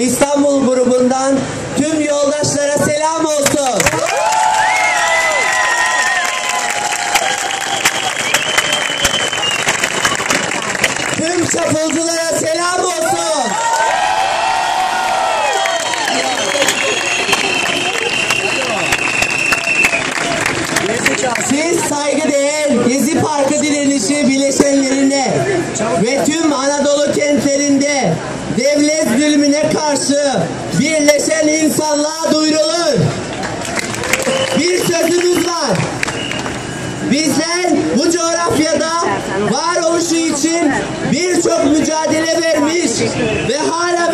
İstanbul grubundan tüm yoldaşlara selam olsun. Tüm çapulculara selam olsun. Siz saygıdeğer Gezi Parkı direnişi bileşenlerine ve tüm Anadolu devlet zulmüne karşı birleşen insanlığa duyurulur. Bir sözümüz var. Bizler bu coğrafyada varoluşu için birçok mücadele vermiş ve hala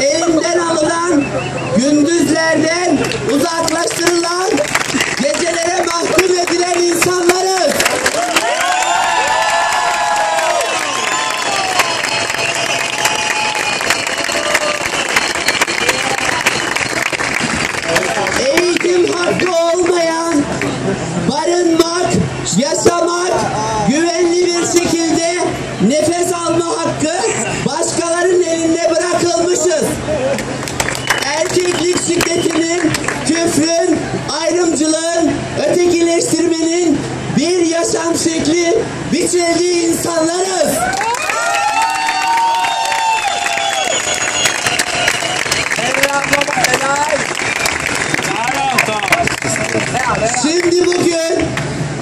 hakkı elinden alınan, gündüzlerden uzaklaştırılan, gecelere mahkum edilen insanlarız. eğitim hakkı olmayan, barınmak, yaşamak, biçildiği insanlarız. Şimdi bugün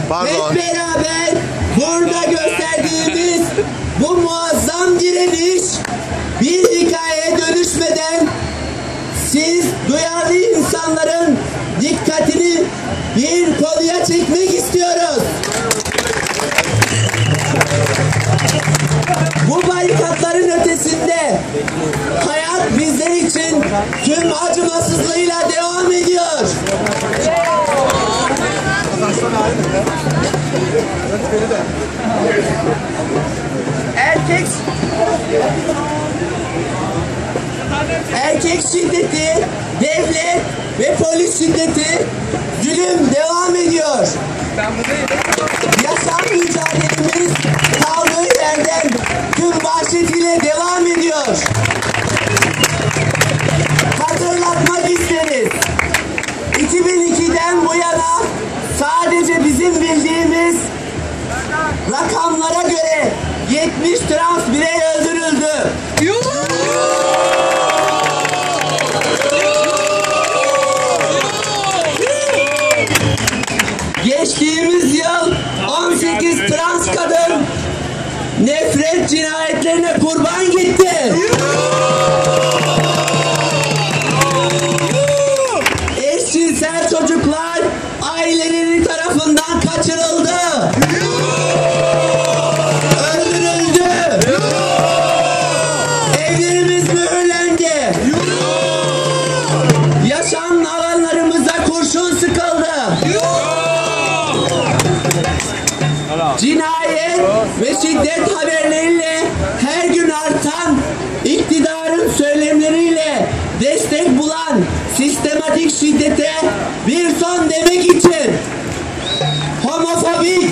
Pardon. hep beraber burada gösterdiğimiz bu muazzam direniş bir hikayeye dönüşmeden siz duyarlı insanların dikkatini bir konuya çekmek istiyoruz. Erkek şiddeti, devlet ve polis şiddeti zulüm devam ediyor. Yaşam mücadelemiz kaldığı yerden tüm vahşetiyle devam ediyor. Aileleri tarafından kaçırıldı. Öldürüldü. Evlerimiz mühürlendi. Yaşam alanlarımıza kurşun sıkıldı. Cinayet ve şiddet haberleriyle her gün artan iktidarın söylemleriyle destek sistematik şiddete bir son demek için homofobik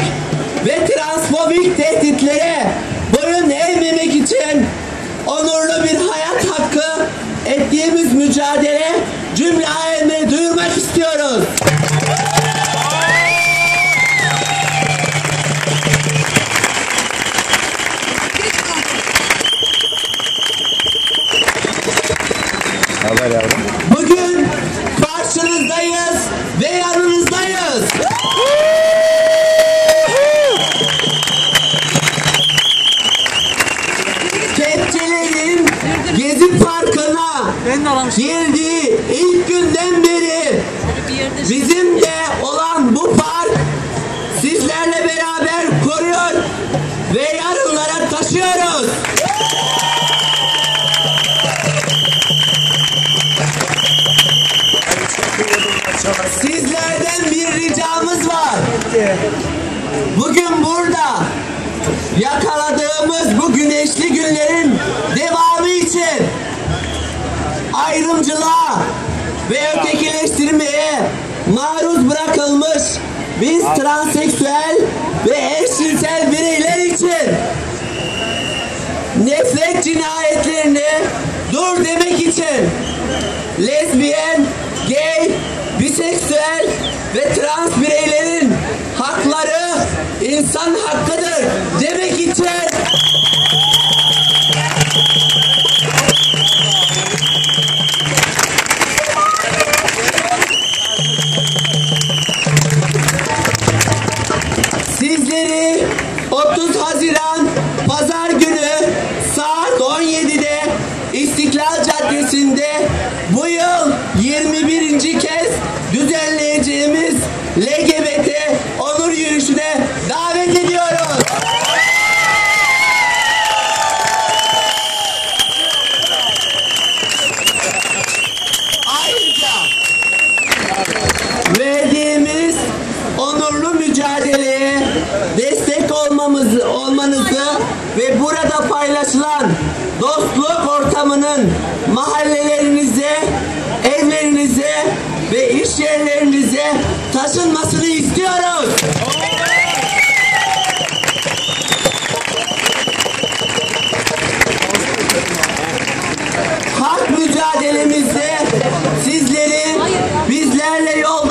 ve transfobik tehditlere boyun eğmemek için onurlu bir hayat hakkı ettiğimiz mücadele cümle alemine duyurmak istiyoruz. Girdiği ilk günden beri bizim de olan bu park sizlerle beraber koruyor ve yarınlara taşıyoruz. Sizlerden bir ricamız var. Bugün burada yakaladığımız bu güneşli günlerin ayrımcılığa ve ötekileştirmeye maruz bırakılmış biz transseksüel ve eşcinsel bireyler için nefret cinayetlerini dur demek için lezbiyen, gay, biseksüel ve trans bireylerin hakları insan hakkıdır demek Haziran Pazar günü saat 17'de İstiklal Caddesi'nde bu yıl 21. kez düzenleyeceğimiz LGBT paylaşılan dostluk ortamının mahallelerinize, evlerinize ve iş yerlerinize taşınmasını istiyoruz. Hak mücadelemizde sizleri bizlerle yoldaşlığa